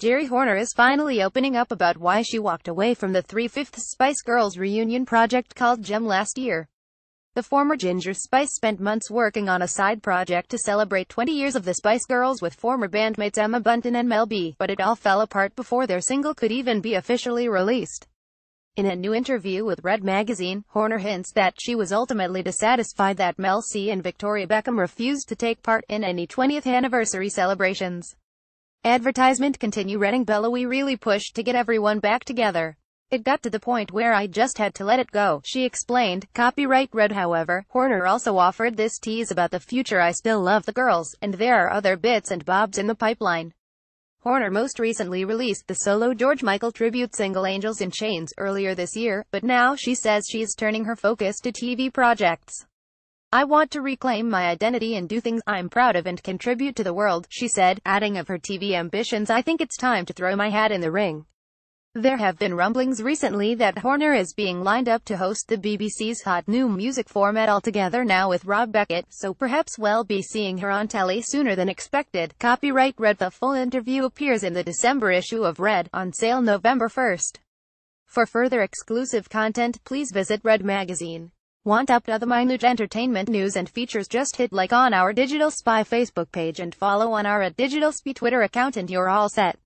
Geri Horner is finally opening up about why she walked away from the three-fifths Spice Girls reunion project called Gem last year. The former Ginger Spice spent months working on a side project to celebrate 20 years of the Spice Girls with former bandmates Emma Bunton and Mel B, but it all fell apart before their single could even be officially released. In a new interview with Red Magazine, Horner hints that she was ultimately dissatisfied that Mel C and Victoria Beckham refused to take part in any 20th anniversary celebrations. Advertisement continue Reading Bella we really pushed to get everyone back together. It got to the point where I just had to let it go, she explained. Copyright Red however, Horner also offered this tease about the future I still love the girls, and there are other bits and bobs in the pipeline. Horner most recently released the solo George Michael tribute single Angels in Chains earlier this year, but now she says she's turning her focus to TV projects. I want to reclaim my identity and do things I'm proud of and contribute to the world, she said, adding of her TV ambitions I think it's time to throw my hat in the ring. There have been rumblings recently that Horner is being lined up to host the BBC's hot new music format altogether now with Rob Beckett, so perhaps we'll be seeing her on telly sooner than expected. Copyright Red The full interview appears in the December issue of Red, on sale November 1st. For further exclusive content, please visit Red Magazine. Want up to the minute entertainment news and features just hit like on our Digital Spy Facebook page and follow on our at Digital Spy Twitter account and you're all set.